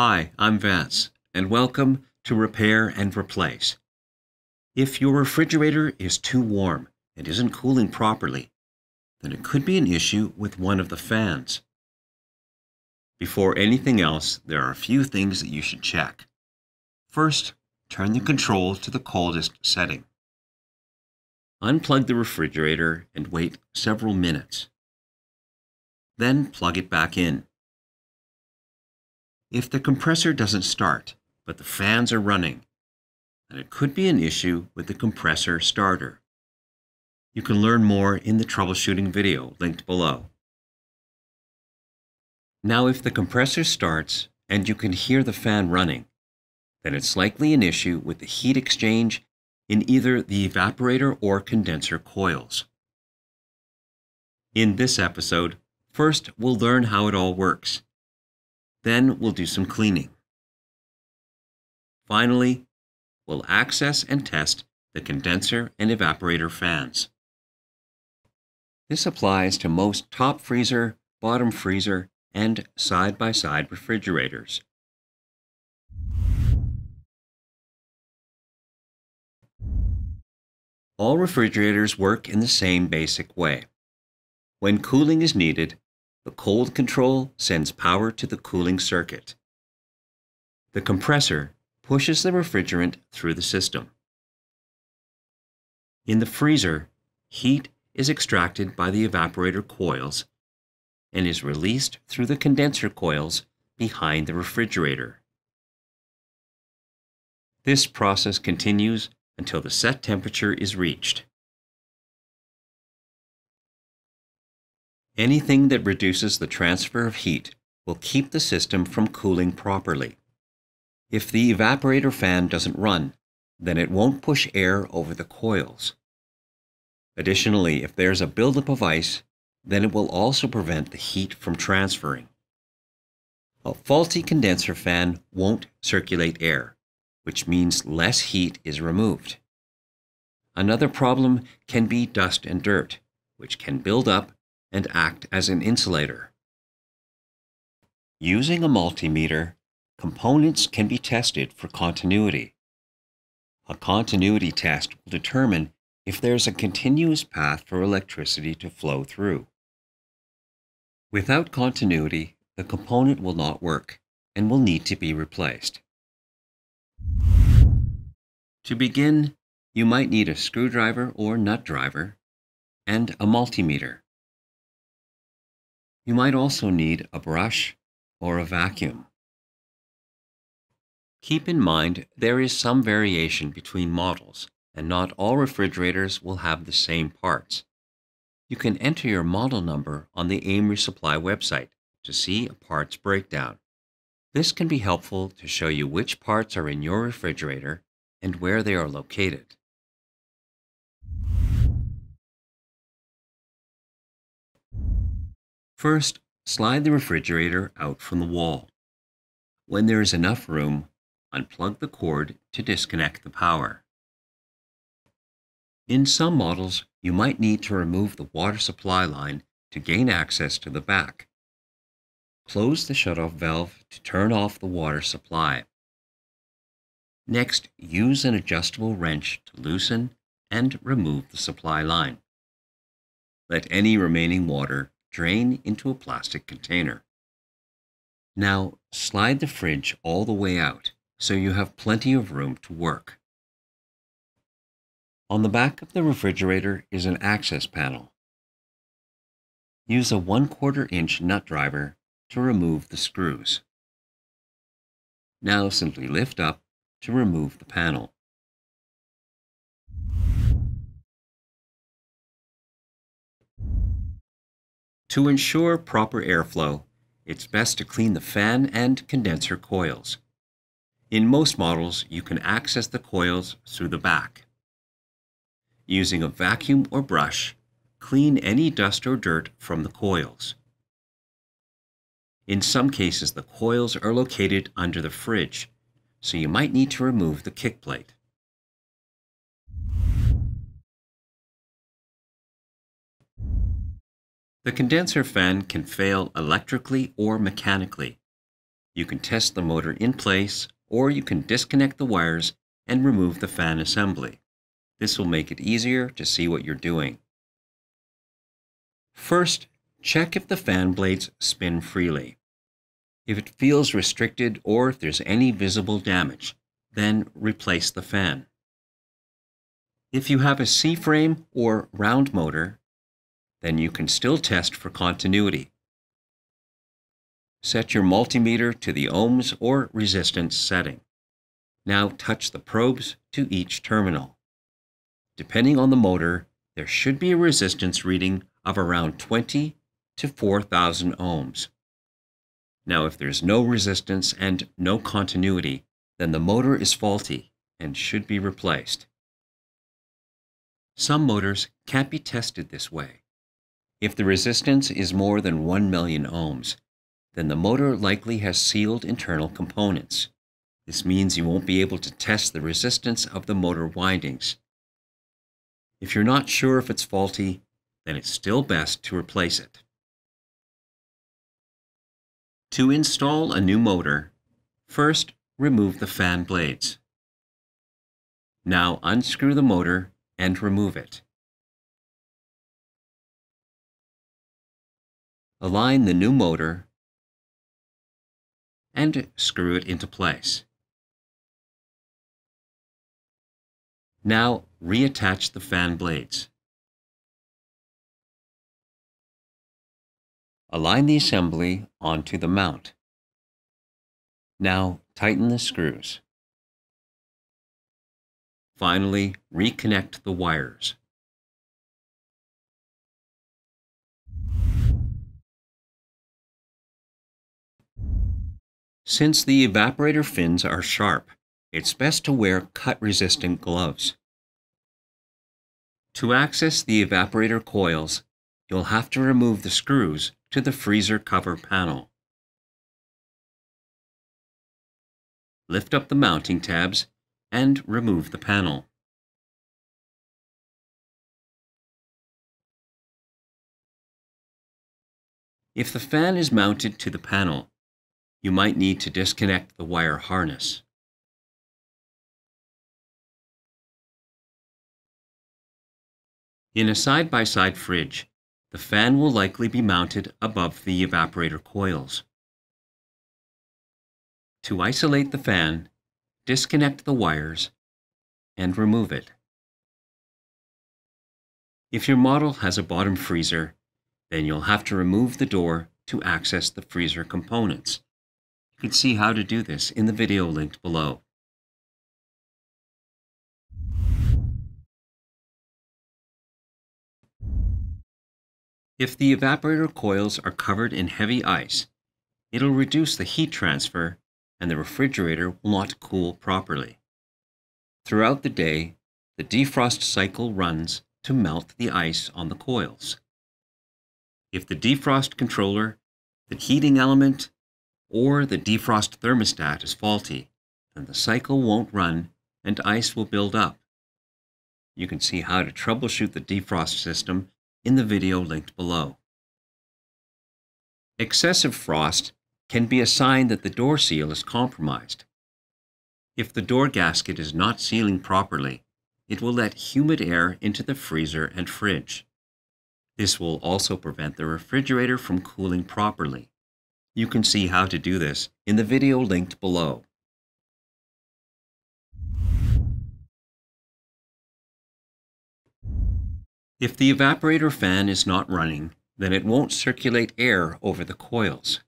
Hi, I'm Vance, and welcome to Repair and Replace. If your refrigerator is too warm and isn't cooling properly, then it could be an issue with one of the fans. Before anything else, there are a few things that you should check. First, turn the control to the coldest setting. Unplug the refrigerator and wait several minutes. Then plug it back in. If the compressor doesn't start, but the fans are running, then it could be an issue with the compressor starter. You can learn more in the troubleshooting video linked below. Now if the compressor starts and you can hear the fan running, then it's likely an issue with the heat exchange in either the evaporator or condenser coils. In this episode, first we'll learn how it all works then we'll do some cleaning. Finally, we'll access and test the condenser and evaporator fans. This applies to most top freezer, bottom freezer, and side-by-side -side refrigerators. All refrigerators work in the same basic way. When cooling is needed, the cold control sends power to the cooling circuit. The compressor pushes the refrigerant through the system. In the freezer, heat is extracted by the evaporator coils and is released through the condenser coils behind the refrigerator. This process continues until the set temperature is reached. Anything that reduces the transfer of heat will keep the system from cooling properly. If the evaporator fan doesn't run, then it won't push air over the coils. Additionally, if there's a buildup of ice, then it will also prevent the heat from transferring. A faulty condenser fan won't circulate air, which means less heat is removed. Another problem can be dust and dirt, which can build up and act as an insulator. Using a multimeter, components can be tested for continuity. A continuity test will determine if there's a continuous path for electricity to flow through. Without continuity, the component will not work and will need to be replaced. To begin, you might need a screwdriver or nut driver and a multimeter. You might also need a brush or a vacuum. Keep in mind there is some variation between models, and not all refrigerators will have the same parts. You can enter your model number on the AMRE Supply website to see a parts breakdown. This can be helpful to show you which parts are in your refrigerator and where they are located. First, slide the refrigerator out from the wall. When there is enough room, unplug the cord to disconnect the power. In some models, you might need to remove the water supply line to gain access to the back. Close the shutoff valve to turn off the water supply. Next, use an adjustable wrench to loosen and remove the supply line. Let any remaining water drain into a plastic container. Now slide the fridge all the way out so you have plenty of room to work. On the back of the refrigerator is an access panel. Use a 1 quarter inch nut driver to remove the screws. Now simply lift up to remove the panel. To ensure proper airflow, it's best to clean the fan and condenser coils. In most models, you can access the coils through the back. Using a vacuum or brush, clean any dust or dirt from the coils. In some cases, the coils are located under the fridge, so you might need to remove the kick plate. The condenser fan can fail electrically or mechanically. You can test the motor in place or you can disconnect the wires and remove the fan assembly. This will make it easier to see what you're doing. First, check if the fan blades spin freely. If it feels restricted or if there's any visible damage, then replace the fan. If you have a C-frame or round motor, then you can still test for continuity. Set your multimeter to the ohms or resistance setting. Now touch the probes to each terminal. Depending on the motor, there should be a resistance reading of around 20 to 4,000 ohms. Now, if there's no resistance and no continuity, then the motor is faulty and should be replaced. Some motors can't be tested this way. If the resistance is more than 1 million ohms, then the motor likely has sealed internal components. This means you won't be able to test the resistance of the motor windings. If you're not sure if it's faulty, then it's still best to replace it. To install a new motor, first remove the fan blades. Now unscrew the motor and remove it. Align the new motor and screw it into place. Now reattach the fan blades. Align the assembly onto the mount. Now tighten the screws. Finally, reconnect the wires. Since the evaporator fins are sharp, it's best to wear cut-resistant gloves. To access the evaporator coils, you'll have to remove the screws to the freezer cover panel. Lift up the mounting tabs and remove the panel. If the fan is mounted to the panel, you might need to disconnect the wire harness. In a side-by-side -side fridge, the fan will likely be mounted above the evaporator coils. To isolate the fan, disconnect the wires and remove it. If your model has a bottom freezer, then you'll have to remove the door to access the freezer components. You can see how to do this in the video linked below. If the evaporator coils are covered in heavy ice, it'll reduce the heat transfer and the refrigerator will not cool properly. Throughout the day, the defrost cycle runs to melt the ice on the coils. If the defrost controller, the heating element, or the defrost thermostat is faulty, then the cycle won't run and ice will build up. You can see how to troubleshoot the defrost system in the video linked below. Excessive frost can be a sign that the door seal is compromised. If the door gasket is not sealing properly, it will let humid air into the freezer and fridge. This will also prevent the refrigerator from cooling properly. You can see how to do this in the video linked below. If the evaporator fan is not running, then it won't circulate air over the coils.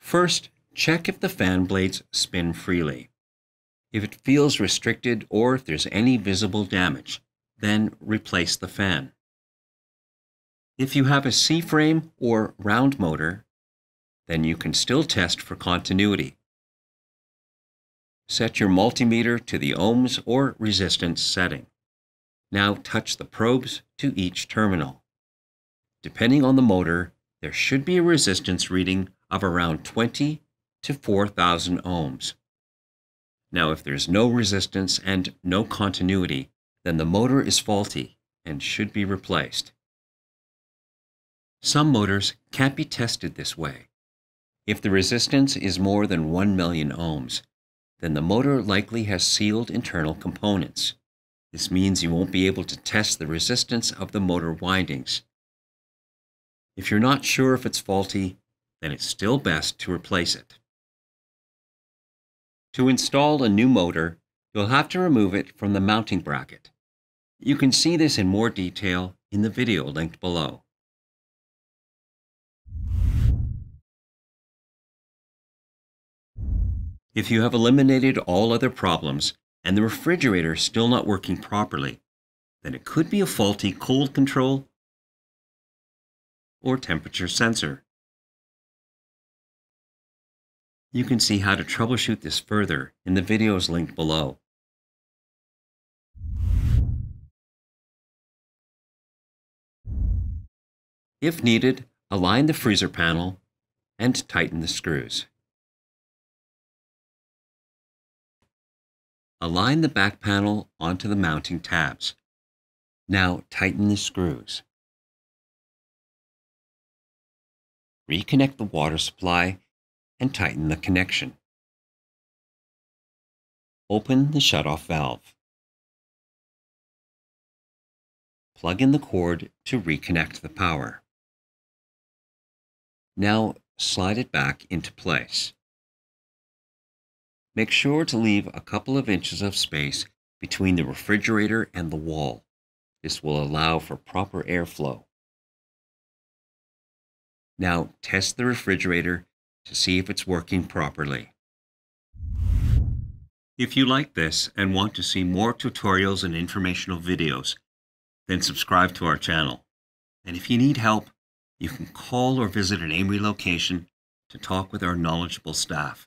First, check if the fan blades spin freely. If it feels restricted or if there's any visible damage, then replace the fan. If you have a C-frame or round motor, then you can still test for continuity. Set your multimeter to the ohms or resistance setting. Now touch the probes to each terminal. Depending on the motor, there should be a resistance reading of around 20 to 4,000 ohms. Now, if there's no resistance and no continuity, then the motor is faulty and should be replaced. Some motors can't be tested this way. If the resistance is more than 1 million ohms, then the motor likely has sealed internal components. This means you won't be able to test the resistance of the motor windings. If you're not sure if it's faulty, then it's still best to replace it. To install a new motor, you'll have to remove it from the mounting bracket. You can see this in more detail in the video linked below. If you have eliminated all other problems and the refrigerator is still not working properly, then it could be a faulty cold control or temperature sensor. You can see how to troubleshoot this further in the videos linked below. If needed, align the freezer panel and tighten the screws. Align the back panel onto the mounting tabs. Now tighten the screws. Reconnect the water supply and tighten the connection. Open the shutoff valve. Plug in the cord to reconnect the power. Now slide it back into place. Make sure to leave a couple of inches of space between the refrigerator and the wall. This will allow for proper airflow. Now test the refrigerator to see if it's working properly. If you like this and want to see more tutorials and informational videos, then subscribe to our channel. And if you need help, you can call or visit an AMRE location to talk with our knowledgeable staff.